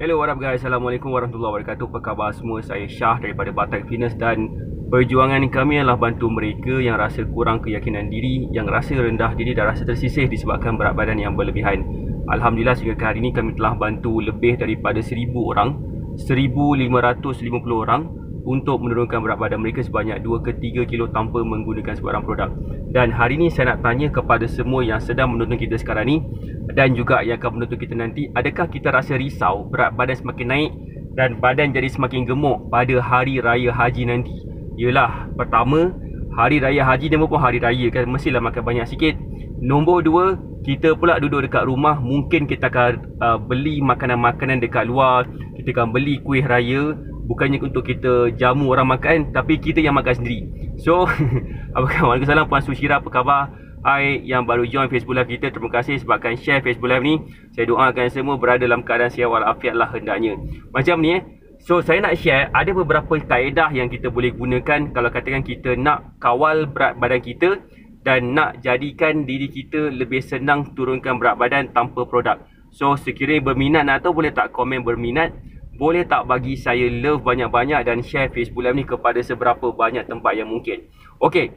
Hello, what up guys? Assalamualaikum warahmatullahi wabarakatuh. Apa khabar semua? Saya Syah daripada Batak Fitness dan perjuangan kami adalah bantu mereka yang rasa kurang keyakinan diri, yang rasa rendah diri dan rasa tersisih disebabkan berat badan yang berlebihan. Alhamdulillah sehingga ke hari ini kami telah bantu lebih daripada 1000 orang, 1550 orang untuk menurunkan berat badan mereka sebanyak 2 ke 3 kilo tanpa menggunakan sebarang produk. Dan hari ini saya nak tanya kepada semua yang sedang menonton kita sekarang ni dan juga yang akan menonton kita nanti, adakah kita rasa risau berat badan semakin naik dan badan jadi semakin gemuk pada hari raya haji nanti? Yalah, pertama, hari raya haji dan maupun hari raya kan mestilah makan banyak sikit. Nombor dua, kita pula duduk dekat rumah, mungkin kita akan uh, beli makanan-makanan dekat luar, kita akan beli kuih raya bukannya untuk kita jamu orang makan tapi kita yang makan sendiri. So, apa khabar? Waalaikumsalam Puan Sushira, apa khabar? Hai yang baru join Facebook Live kita, terima kasih sebabkan share Facebook Live ni. Saya doakan semua berada dalam keadaan sihat walafiat lah hendaknya. Macam ni eh. So, saya nak share ada beberapa kaedah yang kita boleh gunakan kalau katakan kita nak kawal berat badan kita dan nak jadikan diri kita lebih senang turunkan berat badan tanpa produk. So, sekiranya berminat nak tahu boleh tak komen berminat boleh tak bagi saya love banyak-banyak dan share Facebook Live ni kepada seberapa banyak tempat yang mungkin. Okey.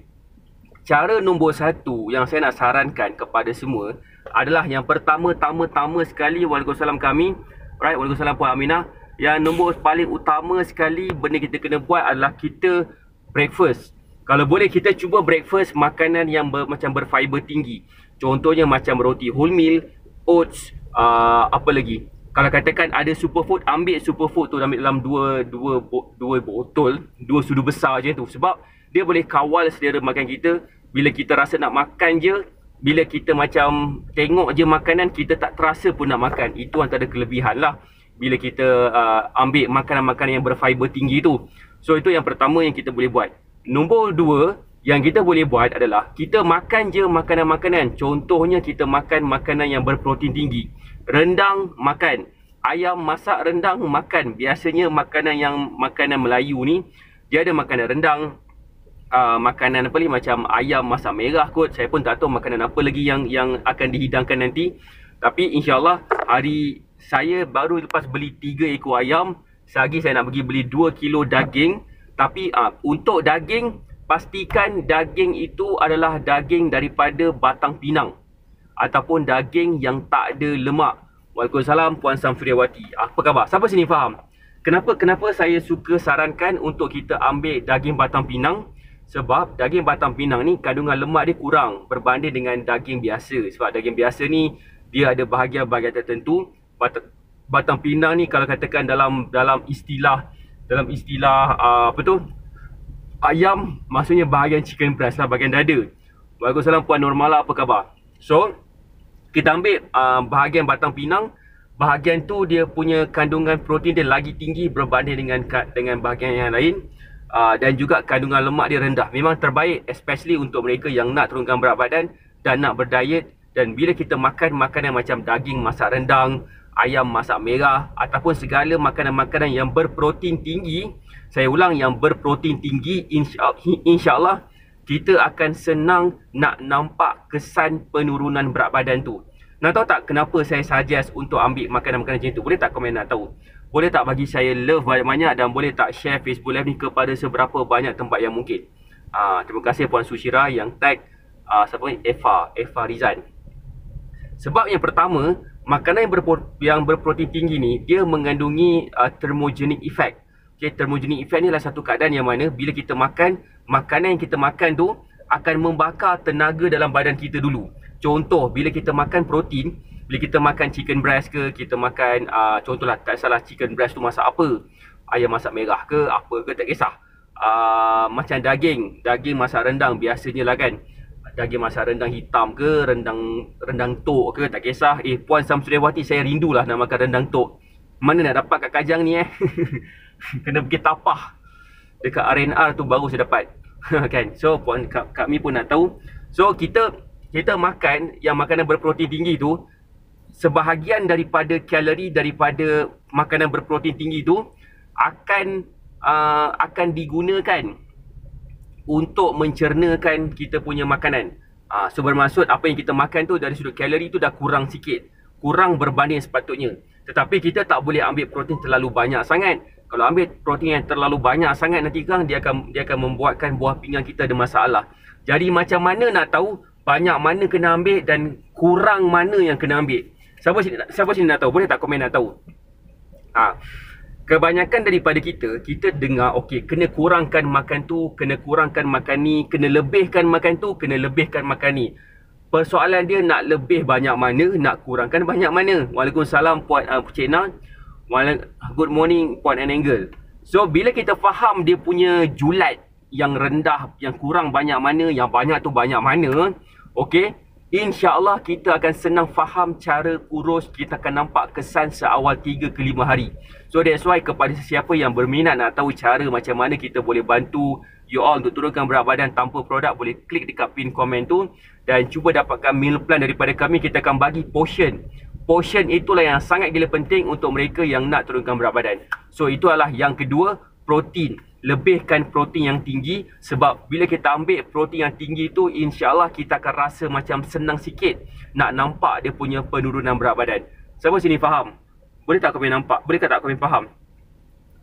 Cara nombor satu yang saya nak sarankan kepada semua adalah yang pertama-tama-tama sekali Waalaikumsalam kami. Right, Waalaikumsalam Puan Aminah. Yang nombor paling utama sekali benda kita kena buat adalah kita breakfast. Kalau boleh kita cuba breakfast makanan yang ber, macam berfiber tinggi. Contohnya macam roti wholemeal, oats, uh, apa lagi? Kalau katakan ada superfood ambil superfood tu ambil dalam dua dua dua botol dua sudu besar je tu. Sebab dia boleh kawal selera makan kita. Bila kita rasa nak makan je bila kita macam tengok je makanan kita tak terasa pun nak makan. Itu antara kelebihan lah. Bila kita uh, ambil makanan-makanan yang berfiber tinggi tu. So itu yang pertama yang kita boleh buat. Nombor dua yang kita boleh buat adalah kita makan je makanan-makanan. Contohnya kita makan makanan yang berprotein tinggi. Rendang makan. Ayam masak rendang makan. Biasanya makanan yang makanan Melayu ni dia ada makanan rendang. Uh, makanan apa ni? Macam ayam masak merah kot. Saya pun tak tahu makanan apa lagi yang yang akan dihidangkan nanti. Tapi insyaallah hari saya baru lepas beli 3 ekor ayam selagi saya nak pergi beli 2 kilo daging. Tapi uh, untuk daging pastikan daging itu adalah daging daripada batang pinang ataupun daging yang tak ada lemak. Waalaikumsalam Puan Samfriawati. Apa khabar? Siapa sini faham? Kenapa kenapa saya suka sarankan untuk kita ambil daging batang pinang? Sebab daging batang pinang ni kandungan lemak dia kurang berbanding dengan daging biasa. Sebab daging biasa ni dia ada bahagian-bahagian tertentu. Batang, batang pinang ni kalau katakan dalam dalam istilah dalam istilah uh, apa tu? Ayam maksudnya bahagian chicken breast lah bahagian dada. Waalaikumsalam Puan Normala apa khabar? So, kita ambil uh, bahagian batang pinang, bahagian tu dia punya kandungan protein dia lagi tinggi berbanding dengan dengan bahagian yang lain. Uh, dan juga kandungan lemak dia rendah. Memang terbaik especially untuk mereka yang nak turunkan berat badan dan nak berdiet dan bila kita makan makanan macam daging masak rendang, ayam masak merah ataupun segala makanan-makanan yang berprotein tinggi, saya ulang yang berprotein tinggi insya-Allah insya kita akan senang nak nampak kesan penurunan berat badan tu. Nak tahu tak kenapa saya suggest untuk ambil makanan-makanan macam tu? Boleh tak komen nak tahu? Boleh tak bagi saya love banyak-banyak dan boleh tak share Facebook Live ni kepada seberapa banyak tempat yang mungkin? Uh, terima kasih Puan Sushira yang tag uh, siapa ni? Eva, Eva Rizan. Sebab yang pertama, makanan yang, berpo- yang berprotein tinggi ni, dia mengandungi uh, thermogenic effect. Okay, thermogenic effect ni adalah satu keadaan yang mana bila kita makan, makanan yang kita makan tu akan membakar tenaga dalam badan kita dulu. Contoh, bila kita makan protein, bila kita makan chicken breast ke, kita makan, uh, contohlah tak salah chicken breast tu masak apa? Ayam masak merah ke, apa ke, tak kisah. Uh, macam daging, daging masak rendang biasanya lah kan. Daging masak rendang hitam ke, rendang rendang tok ke, tak kisah. Eh, Puan Samsudiawati, saya rindulah nak makan rendang tok. Mana nak dapat kat Kajang ni eh? Kena pergi tapah. Dekat RNR tu baru saya dapat. kan so puan kami pun nak tahu so kita kita makan yang makanan berprotein tinggi tu sebahagian daripada kalori daripada makanan berprotein tinggi tu akan uh, akan digunakan untuk mencernakan kita punya makanan. Uh, so bermaksud apa yang kita makan tu dari sudut kalori tu dah kurang sikit. Kurang berbanding sepatutnya. Tetapi kita tak boleh ambil protein terlalu banyak sangat. Kalau ambil protein yang terlalu banyak sangat nanti kan dia akan dia akan membuatkan buah pinggang kita ada masalah. Jadi macam mana nak tahu banyak mana kena ambil dan kurang mana yang kena ambil? Siapa sini siapa sini nak tahu? Boleh tak komen nak tahu? Ha. Kebanyakan daripada kita, kita dengar okey, kena kurangkan makan tu, kena kurangkan makan ni, kena lebihkan makan tu, kena lebihkan makan ni. Persoalan dia nak lebih banyak mana, nak kurangkan banyak mana. Waalaikumsalam Puan uh, Cik Na. Good morning Puan Angle. So bila kita faham dia punya julat yang rendah, yang kurang banyak mana, yang banyak tu banyak mana, okey, InsyaAllah kita akan senang faham cara kurus Kita akan nampak kesan seawal 3 ke 5 hari. So that's why kepada sesiapa yang berminat nak tahu cara macam mana kita boleh bantu You all untuk turunkan berat badan tanpa produk Boleh klik dekat pin komen tu Dan cuba dapatkan meal plan daripada kami. Kita akan bagi portion Portion itulah yang sangat gila penting untuk mereka yang nak turunkan berat badan. So itu adalah yang kedua Protein lebihkan protein yang tinggi sebab bila kita ambil protein yang tinggi tu insyaAllah kita akan rasa macam senang sikit nak nampak dia punya penurunan berat badan. Siapa sini faham? Boleh tak komen nampak? Boleh tak komen faham?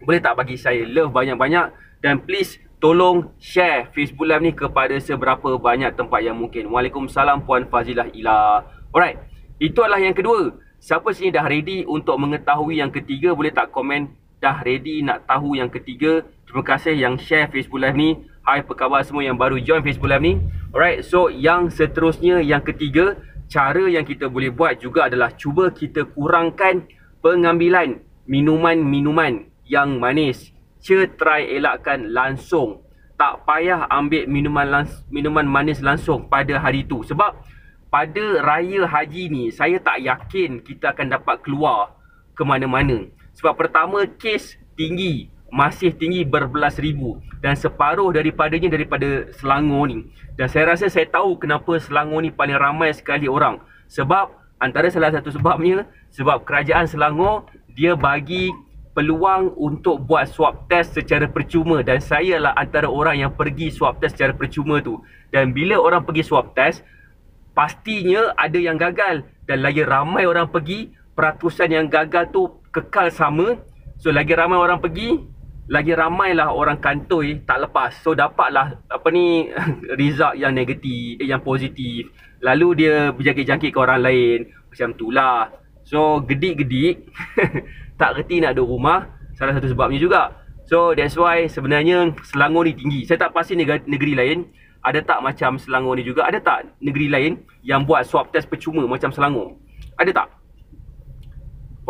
Boleh tak bagi saya love banyak-banyak dan please tolong share Facebook Live ni kepada seberapa banyak tempat yang mungkin. Waalaikumsalam Puan Fazilah Ila. Alright, itu adalah yang kedua. Siapa sini dah ready untuk mengetahui yang ketiga boleh tak komen dah ready nak tahu yang ketiga. Terima kasih yang share Facebook Live ni. Hai khabar semua yang baru join Facebook Live ni? Alright so yang seterusnya yang ketiga Cara yang kita boleh buat juga adalah Cuba kita kurangkan pengambilan minuman-minuman yang manis. Try elakkan langsung. Tak payah ambil minuman lans minuman manis langsung pada hari tu. Sebab pada raya haji ni Saya tak yakin kita akan dapat keluar ke mana-mana sebab pertama kes tinggi masih tinggi berbelas ribu dan separuh daripadanya daripada Selangor ni. Dan saya rasa saya tahu kenapa Selangor ni paling ramai sekali orang. Sebab antara salah satu sebabnya sebab kerajaan Selangor dia bagi peluang untuk buat swab test secara percuma dan saya lah antara orang yang pergi swab test secara percuma tu. Dan bila orang pergi swab test pastinya ada yang gagal dan lagi ramai orang pergi peratusan yang gagal tu kekal sama. So lagi ramai orang pergi lagi ramailah orang kantoi tak lepas. So dapatlah apa ni result yang negatif eh, yang positif. Lalu dia berjangkit-jangkit ke orang lain. Macam itulah so gedik-gedik tak reti nak duduk rumah. Salah satu sebabnya juga. So that's why sebenarnya Selangor ni tinggi. Saya tak pasti negeri, negeri lain. Ada tak macam Selangor ni juga? Ada tak negeri lain yang buat swab test percuma macam Selangor? Ada tak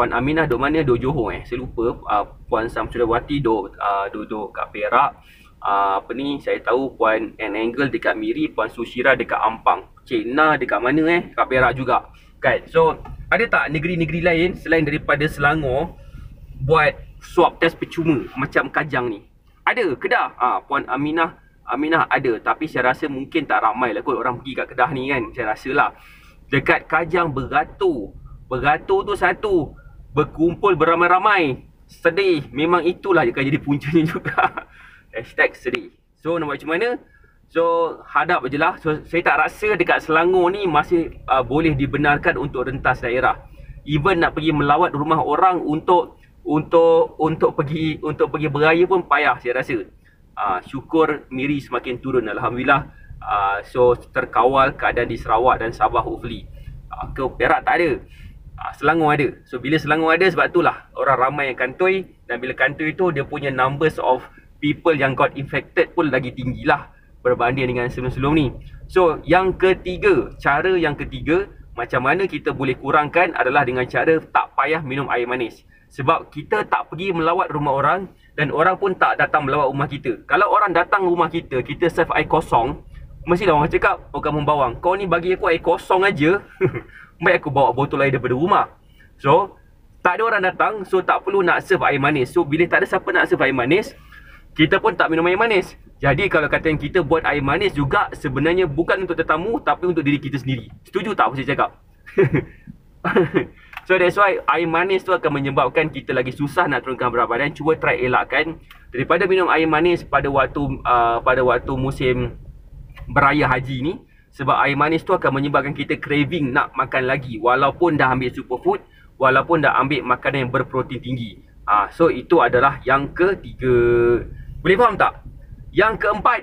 Puan Aminah duduk mana? Duduk Johor eh. Saya lupa. Uh, Puan Samsudawati duduk, uh, duduk kat Perak. Uh, apa ni? Saya tahu Puan N Angle dekat Miri. Puan Sushira dekat Ampang. Cik Na dekat mana eh? Kat Perak juga. Kan? So, ada tak negeri-negeri lain selain daripada Selangor buat swab test percuma macam Kajang ni? Ada. Kedah. Uh, Puan Aminah Aminah ada. Tapi saya rasa mungkin tak ramai lah kot orang pergi kat Kedah ni kan. Saya rasa lah. Dekat Kajang beratur. Beratur tu satu berkumpul beramai-ramai. Sedih. Memang itulah akan jadi puncanya juga. Hashtag sedih. So nak buat macam mana? So hadap je lah. So, saya tak rasa dekat Selangor ni masih uh, boleh dibenarkan untuk rentas daerah. Even nak pergi melawat rumah orang untuk untuk untuk pergi untuk pergi beraya pun payah saya rasa. Uh, syukur miri semakin turun alhamdulillah. Uh, so terkawal keadaan di Sarawak dan Sabah hopefully. Uh, ke Perak tak ada Ah, Selangor ada. So bila Selangor ada sebab itulah orang ramai yang kantoi dan bila kantoi tu dia punya numbers of people yang got infected pun lagi tinggi lah berbanding dengan sebelum-sebelum ni. So yang ketiga, cara yang ketiga macam mana kita boleh kurangkan adalah dengan cara tak payah minum air manis. Sebab kita tak pergi melawat rumah orang dan orang pun tak datang melawat rumah kita. Kalau orang datang rumah kita, kita serve air kosong, mestilah orang cakap, oh kamu bawang, kau ni bagi aku air kosong aja. Baik aku bawa botol air daripada rumah. So Tak ada orang datang So tak perlu nak serve air manis. So bila tak ada siapa nak serve air manis Kita pun tak minum air manis. Jadi kalau kata yang kita buat air manis juga Sebenarnya bukan untuk tetamu Tapi untuk diri kita sendiri. Setuju tak apa saya cakap? so that's why air manis tu akan menyebabkan kita lagi susah nak turunkan berat badan. Cuba try elakkan. Daripada minum air manis pada waktu uh, pada waktu musim beraya haji ni sebab air manis tu akan menyebabkan kita craving nak makan lagi Walaupun dah ambil superfood walaupun dah ambil makanan yang berprotein tinggi. Ah, so itu adalah yang ketiga. Boleh faham tak? Yang keempat,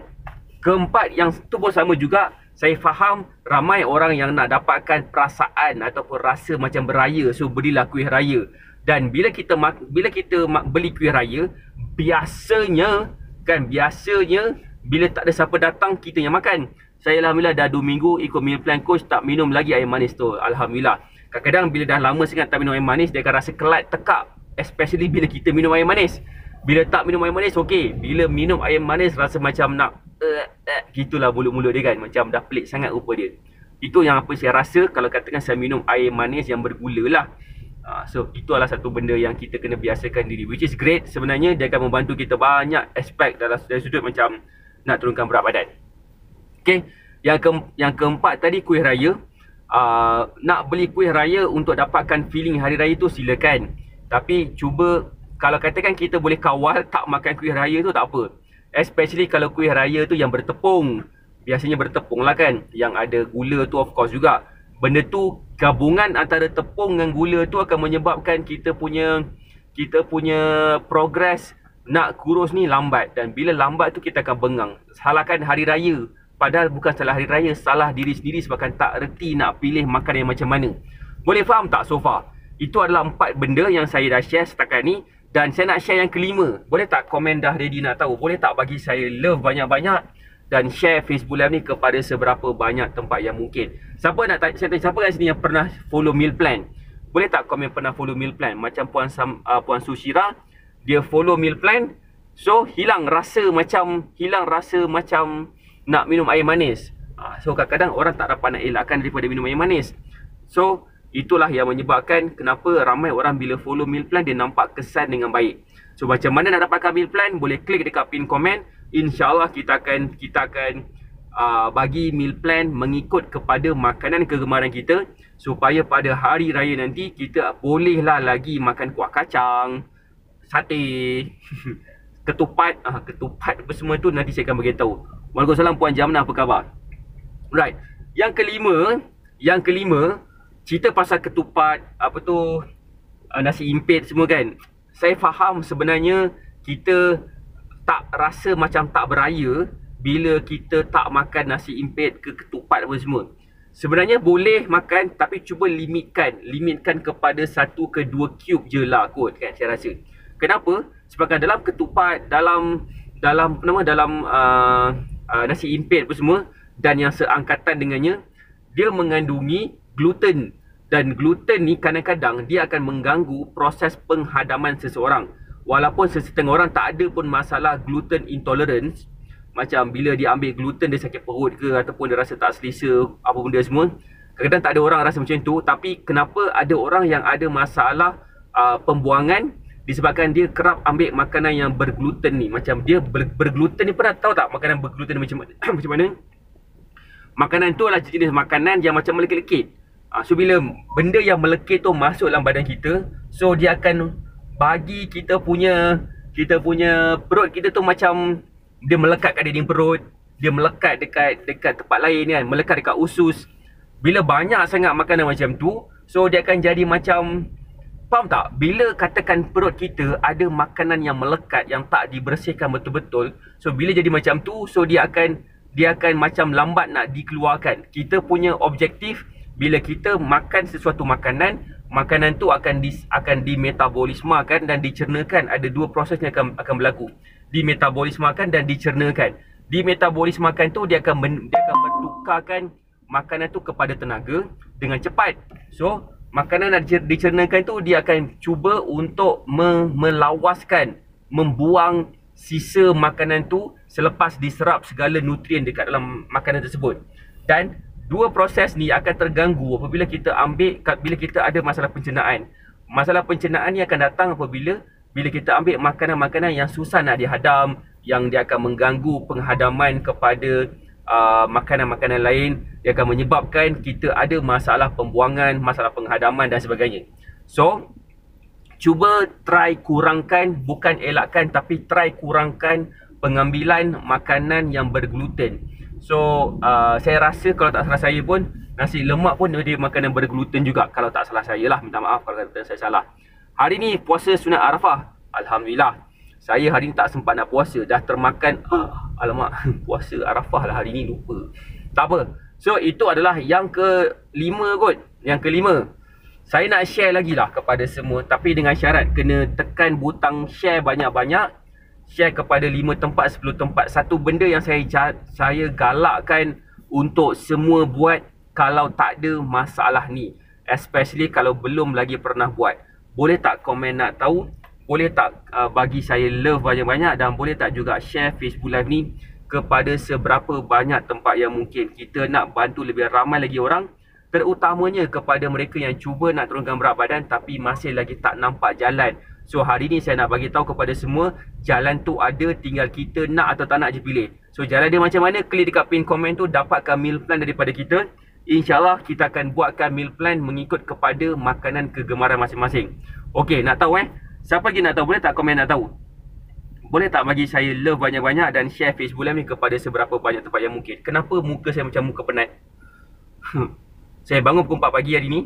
keempat yang tu pun sama juga. Saya faham ramai orang yang nak dapatkan perasaan ataupun rasa macam beraya. So belilah kuih raya. Dan bila kita bila kita beli kuih raya, biasanya kan biasanya bila tak ada siapa datang kita yang makan. Saya alhamdulillah dah 2 minggu ikut meal plan coach tak minum lagi air manis tu. Alhamdulillah. Kadang-kadang bila dah lama sangat tak minum air manis dia akan rasa kelat tekak especially bila kita minum air manis. Bila tak minum air manis okey. Bila minum air manis rasa macam nak uh, uh, gitulah mulut-mulut dia kan macam dah pelik sangat rupa dia. Itu yang apa saya rasa kalau katakan saya minum air manis yang bergula lah. Uh, so itu adalah satu benda yang kita kena biasakan diri which is great sebenarnya dia akan membantu kita banyak aspek dalam dari sudut macam nak turunkan berat badan. Okay, yang ke yang keempat tadi kuih raya. Uh, nak beli kuih raya untuk dapatkan feeling hari raya tu silakan. Tapi cuba kalau katakan kita boleh kawal tak makan kuih raya tu tak apa. Especially kalau kuih raya tu yang bertepung. Biasanya bertepung lah kan. Yang ada gula tu of course juga. Benda tu gabungan antara tepung dengan gula tu akan menyebabkan kita punya kita punya progress nak kurus ni lambat dan bila lambat tu kita akan bengang. Salahkan hari raya. Padahal bukan salah hari raya, salah diri sendiri sebabkan tak reti nak pilih makanan yang macam mana. Boleh faham tak so far? Itu adalah empat benda yang saya dah share setakat ni dan saya nak share yang kelima. Boleh tak komen dah ready nak tahu? Boleh tak bagi saya love banyak-banyak dan share Facebook Live ni kepada seberapa banyak tempat yang mungkin. Siapa nak tanya, saya tanya, siapa kat sini yang pernah follow meal plan? Boleh tak komen pernah follow meal plan? Macam Puan Sam, uh, Puan Sushira, dia follow meal plan. So, hilang rasa macam, hilang rasa macam nak minum air manis. Uh, so, kadang-kadang orang tak dapat nak elakkan daripada minum air manis. So, Itulah yang menyebabkan kenapa ramai orang bila follow meal plan dia nampak kesan dengan baik. So macam mana nak dapatkan meal plan? Boleh klik dekat pin komen. InsyaAllah kita akan kita akan uh, bagi meal plan mengikut kepada makanan kegemaran kita supaya pada hari raya nanti kita bolehlah lagi makan kuah kacang, sate, ketupat, uh, ketupat apa semua tu nanti saya akan beritahu. Waalaikumsalam Puan Jamna apa khabar? Right. Yang kelima, yang kelima cerita pasal ketupat apa tu uh, nasi impit semua kan. Saya faham sebenarnya kita tak rasa macam tak beraya bila kita tak makan nasi impit ke ketupat apa semua. Sebenarnya boleh makan tapi cuba limitkan. Limitkan kepada satu ke dua cube je lah kot kan saya rasa kenapa? Sebab dalam ketupat dalam dalam nama dalam uh, uh, nasi impit apa semua dan yang seangkatan dengannya dia mengandungi gluten. Dan gluten ni kadang-kadang dia akan mengganggu proses penghadaman seseorang. Walaupun sesetengah orang tak ada pun masalah gluten intolerance macam bila dia ambil gluten dia sakit perut ke ataupun dia rasa tak selesa apa benda semua kadang-kadang tak ada orang rasa macam tu. Tapi kenapa ada orang yang ada masalah uh, pembuangan disebabkan dia kerap ambil makanan yang bergluten ni. Macam dia ber- bergluten ni pernah tahu tak makanan bergluten ni macam macam mana? Makanan tu adalah jenis makanan yang macam melekit-lekit. Ha, so bila benda yang melekit tu masuk dalam badan kita, so dia akan bagi kita punya kita punya perut kita tu macam dia melekat kat dinding perut, dia melekat dekat dekat tempat lain kan, melekat dekat usus. Bila banyak sangat makanan macam tu, so dia akan jadi macam faham tak? Bila katakan perut kita ada makanan yang melekat yang tak dibersihkan betul-betul, so bila jadi macam tu, so dia akan dia akan macam lambat nak dikeluarkan. Kita punya objektif bila kita makan sesuatu makanan makanan tu akan di, akan dimetabolismakan dan dicernakan ada dua proses yang akan akan berlaku dimetabolismakan dan dicernakan dimetabolismakan tu dia akan men, dia akan bertukarkan makanan tu kepada tenaga dengan cepat so makanan yang dicernakan tu dia akan cuba untuk me, melawaskan membuang sisa makanan tu selepas diserap segala nutrien dekat dalam makanan tersebut dan dua proses ni akan terganggu apabila kita ambil bila kita ada masalah pencernaan. Masalah pencernaan ni akan datang apabila bila kita ambil makanan-makanan yang susah nak dihadam, yang dia akan mengganggu penghadaman kepada uh, makanan-makanan lain, dia akan menyebabkan kita ada masalah pembuangan, masalah penghadaman dan sebagainya. So, cuba try kurangkan, bukan elakkan tapi try kurangkan pengambilan makanan yang bergluten So uh, saya rasa kalau tak salah saya pun nasi lemak pun dia makanan bergluten juga kalau tak salah saya lah. Minta maaf kalau kata saya salah. Hari ni puasa sunat Arafah. Alhamdulillah. Saya hari ni tak sempat nak puasa. Dah termakan. Ah, alamak. Puasa Arafah lah hari ni. Lupa. Tak apa. So itu adalah yang kelima kot. Yang kelima. Saya nak share lagi lah kepada semua. Tapi dengan syarat kena tekan butang share banyak-banyak. Share kepada 5 tempat, 10 tempat. Satu benda yang saya saya galakkan untuk semua buat kalau tak ada masalah ni. Especially kalau belum lagi pernah buat. Boleh tak komen nak tahu? Boleh tak uh, bagi saya love banyak-banyak dan boleh tak juga share Facebook Live ni kepada seberapa banyak tempat yang mungkin kita nak bantu lebih ramai lagi orang terutamanya kepada mereka yang cuba nak turunkan berat badan tapi masih lagi tak nampak jalan so hari ni saya nak bagi tahu kepada semua jalan tu ada tinggal kita nak atau tak nak je pilih so jalan dia macam mana klik dekat pin komen tu dapatkan meal plan daripada kita InsyaAllah kita akan buatkan meal plan mengikut kepada makanan kegemaran masing-masing. Okey, nak tahu eh? Siapa lagi nak tahu? Boleh tak komen nak tahu? Boleh tak bagi saya love banyak-banyak dan share Facebook Live ni kepada seberapa banyak tempat yang mungkin. Kenapa muka saya macam muka penat? saya bangun pukul 4 pagi hari ni.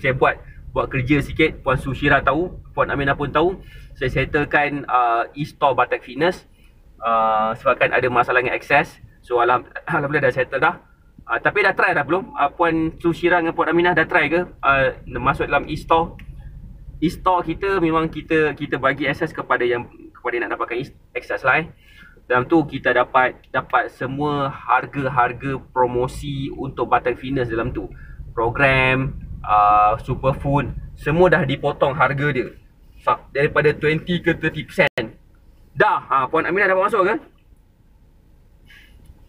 saya buat buat kerja sikit. Puan Sushira tahu. Puan Aminah pun tahu. Saya settlekan uh, e-store Batak Fitness. Uh, sebabkan ada masalah dengan akses. So alham Alhamdulillah dah settle dah. Uh, tapi dah try dah belum? Uh, Puan Sushira dengan Puan Aminah dah try ke? Uh, masuk dalam e-store. E-store kita memang kita kita bagi akses kepada yang kepada nak dapatkan access lah eh. Dalam tu kita dapat dapat semua harga-harga promosi untuk Batak Fitness dalam tu. Program, uh, superfood, semua dah dipotong harga dia. Daripada 20 ke 30%. Dah, ha, Puan Aminah dapat masuk ke?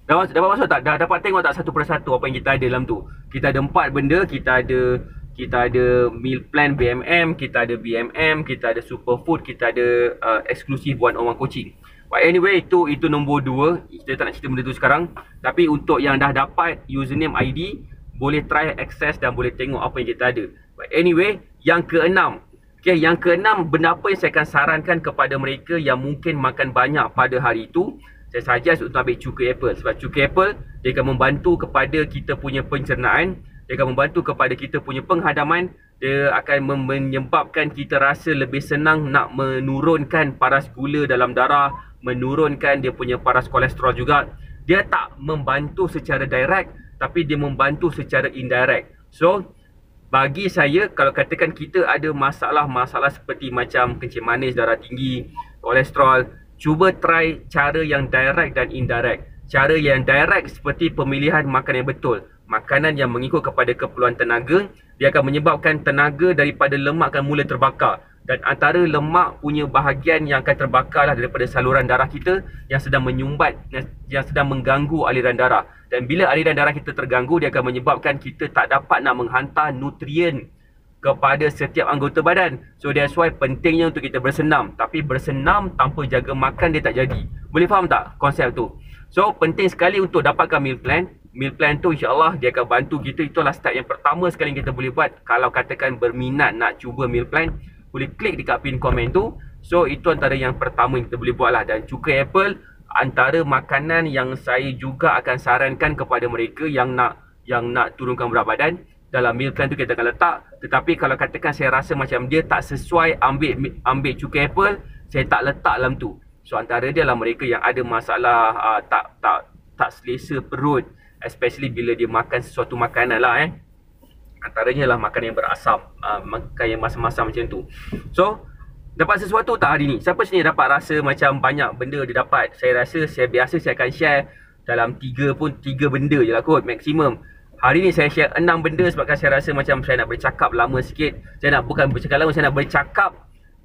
Dah, dapat masuk tak? Dah dapat tengok tak satu persatu apa yang kita ada dalam tu? Kita ada empat benda, kita ada kita ada meal plan BMM, kita ada BMM, kita ada superfood, kita ada uh, eksklusif one on one coaching. But anyway, itu itu nombor dua. Kita tak nak cerita benda tu sekarang. Tapi untuk yang dah dapat username ID, boleh try access dan boleh tengok apa yang kita ada. But anyway, yang keenam. Okay, yang keenam, benda apa yang saya akan sarankan kepada mereka yang mungkin makan banyak pada hari itu. Saya suggest untuk ambil cuka apple. Sebab cuka apple, dia akan membantu kepada kita punya pencernaan dia akan membantu kepada kita punya penghadaman. Dia akan menyebabkan kita rasa lebih senang nak menurunkan paras gula dalam darah menurunkan dia punya paras kolesterol juga. Dia tak membantu secara direct tapi dia membantu secara indirect. So bagi saya kalau katakan kita ada masalah-masalah seperti macam kencing manis darah tinggi kolesterol cuba try cara yang direct dan indirect. Cara yang direct seperti pemilihan makanan yang betul makanan yang mengikut kepada keperluan tenaga dia akan menyebabkan tenaga daripada lemak akan mula terbakar. Dan antara lemak punya bahagian yang akan terbakar lah daripada saluran darah kita yang sedang menyumbat yang sedang mengganggu aliran darah. Dan bila aliran darah kita terganggu dia akan menyebabkan kita tak dapat nak menghantar nutrien kepada setiap anggota badan. So that's why pentingnya untuk kita bersenam. Tapi bersenam tanpa jaga makan dia tak jadi. Boleh faham tak konsep tu? So penting sekali untuk dapatkan meal plan meal plan tu insyaAllah dia akan bantu kita. Itulah step yang pertama sekali yang kita boleh buat. Kalau katakan berminat nak cuba meal plan boleh klik dekat pin komen tu. So itu antara yang pertama yang kita boleh buat lah dan cuka apple antara makanan yang saya juga akan sarankan kepada mereka yang nak yang nak turunkan berat badan dalam meal plan tu kita akan letak. Tetapi kalau katakan saya rasa macam dia tak sesuai ambil ambil cuka apple saya tak letak dalam tu. So antara dia lah mereka yang ada masalah uh, tak tak tak selesa perut especially bila dia makan sesuatu makanan lah eh. Antaranya lah makanan yang berasam uh, makan yang masam-masam macam tu. So dapat sesuatu tak hari ni? Siapa sini dapat rasa macam banyak benda dia dapat? Saya rasa saya biasa saya akan share dalam tiga pun tiga benda je lah kot maksimum. Hari ni saya share enam benda sebabkan saya rasa macam saya nak bercakap lama sikit. Saya nak bukan bercakap lama saya nak bercakap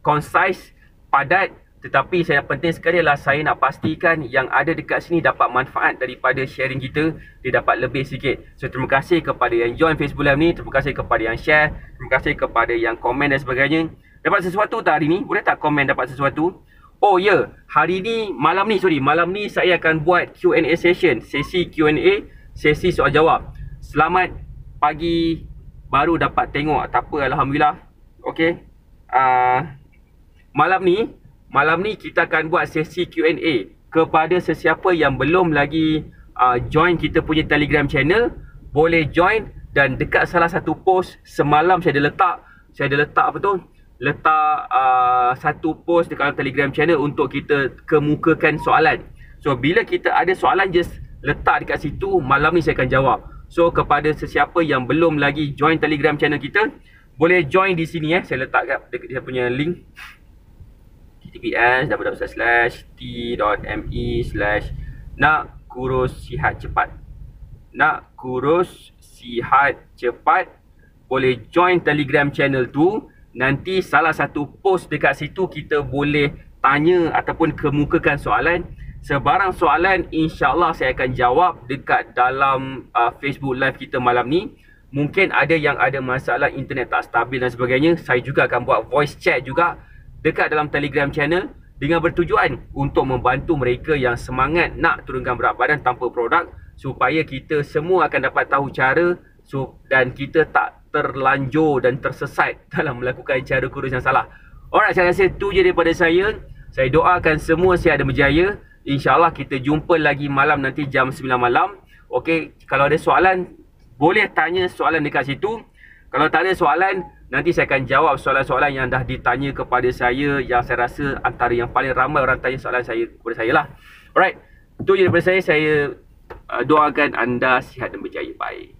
concise padat tetapi saya penting sekali adalah saya nak pastikan yang ada dekat sini dapat manfaat daripada sharing kita dia dapat lebih sikit. So terima kasih kepada yang join Facebook Live ni, terima kasih kepada yang share, terima kasih kepada yang komen dan sebagainya. Dapat sesuatu tak hari ni? Boleh tak komen dapat sesuatu? Oh ya, yeah. hari ni malam ni sorry, malam ni saya akan buat Q&A session, sesi Q&A, sesi soal jawab. Selamat pagi baru dapat tengok. Tak apa alhamdulillah. Okey. Uh, malam ni Malam ni kita akan buat sesi Q&A kepada sesiapa yang belum lagi uh, join kita punya Telegram channel, boleh join dan dekat salah satu post semalam saya ada letak, saya ada letak apa tu? Letak uh, satu post dekat Telegram channel untuk kita kemukakan soalan. So bila kita ada soalan just letak dekat situ, malam ni saya akan jawab. So kepada sesiapa yang belum lagi join Telegram channel kita, boleh join di sini eh. Saya letak dekat dia punya link https www.t.me slash nak kurus sihat cepat. Nak kurus sihat cepat boleh join telegram channel tu. Nanti salah satu post dekat situ kita boleh tanya ataupun kemukakan soalan. Sebarang soalan insyaAllah saya akan jawab dekat dalam uh, Facebook live kita malam ni. Mungkin ada yang ada masalah internet tak stabil dan sebagainya saya juga akan buat voice chat juga dekat dalam Telegram channel dengan bertujuan untuk membantu mereka yang semangat nak turunkan berat badan tanpa produk supaya kita semua akan dapat tahu cara dan kita tak terlanjur dan tersesat dalam melakukan cara kurus yang salah. Alright, saya rasa itu je daripada saya. Saya doakan semua sihat dan berjaya. InsyaAllah kita jumpa lagi malam nanti jam 9 malam. Okey, kalau ada soalan, boleh tanya soalan dekat situ. Kalau tak ada soalan, Nanti saya akan jawab soalan-soalan yang dah ditanya kepada saya yang saya rasa antara yang paling ramai orang tanya soalan saya kepada saya lah. Alright, itu je daripada saya. Saya uh, doakan anda sihat dan berjaya. Bye.